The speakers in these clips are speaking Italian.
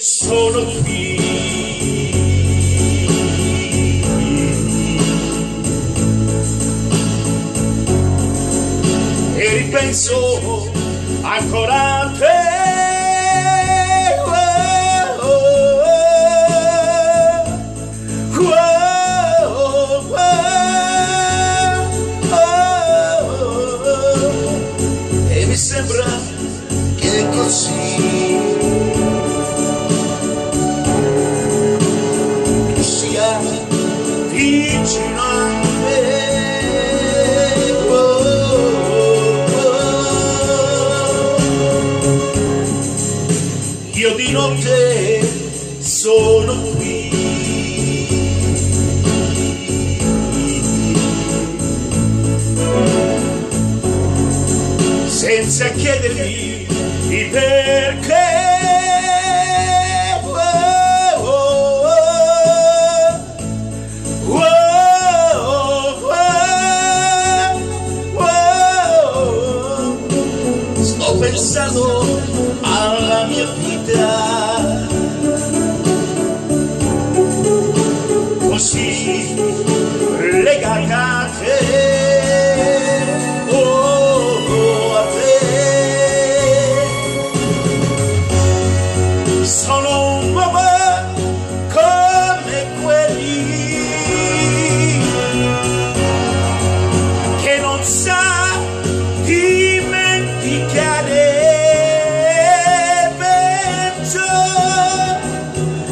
sono qui. E ripenso ancora a te. E mi sembra che così Io di notte sono qui. Senza chiedermi il perché.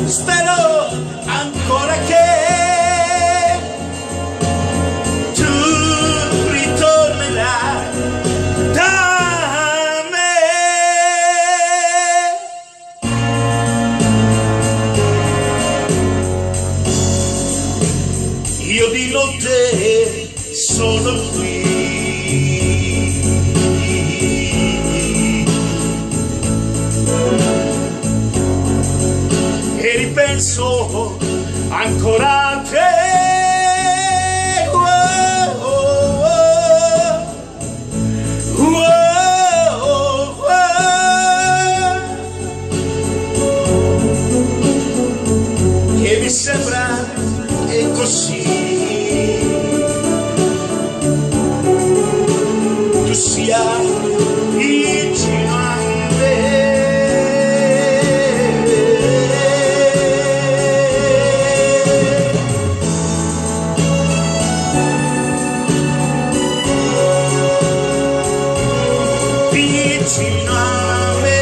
Spero ancora che tu ritornerai da me io di notte sono qui. Ripenso ancora a te. Oh, oh. Che mi sembra è così. Tu sia Vicino a me.